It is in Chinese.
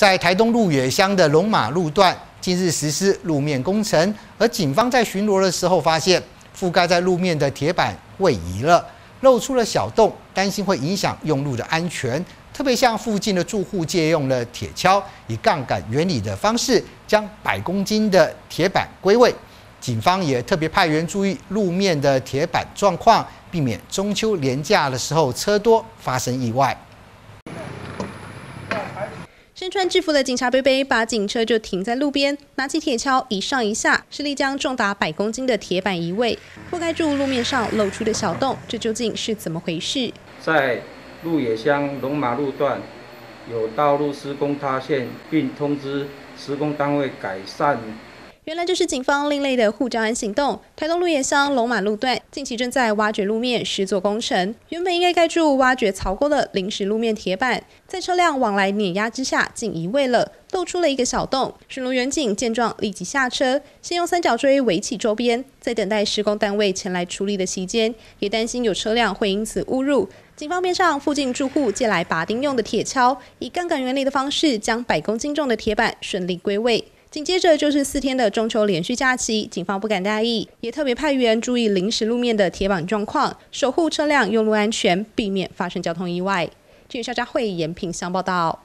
在台东鹿野乡的龙马路段，近日实施路面工程，而警方在巡逻的时候发现，覆盖在路面的铁板位移了，露出了小洞，担心会影响用路的安全。特别向附近的住户借用了铁锹，以杠杆原理的方式，将百公斤的铁板归位。警方也特别派员注意路面的铁板状况，避免中秋连假的时候车多发生意外。身穿制服的警察贝贝把警车就停在路边，拿起铁锹一上一下，试力将重达百公斤的铁板移位，覆盖住路面上露出的小洞。这究竟是怎么回事？在鹿野乡龙马路段有道路施工塌陷，并通知施工单位改善。原来这是警方另类的护交安行动。台东鹿野乡龙马路段近期正在挖掘路面施作工程，原本应该盖住挖掘槽沟的临时路面铁板，在车辆往来碾压之下，竟移位了，露出了一个小洞。巡逻员警见状立即下车，先用三角锥围起周边，在等待施工单位前来处理的期间，也担心有车辆会因此误入。警方便上附近住户借来拔钉用的铁锹，以杠杆原理的方式，将百公斤重的铁板顺利归位。紧接着就是四天的中秋连续假期，警方不敢大意，也特别派员注意临时路面的铁板状况，守护车辆用路安全，避免发生交通意外。据肖佳慧延平相报道。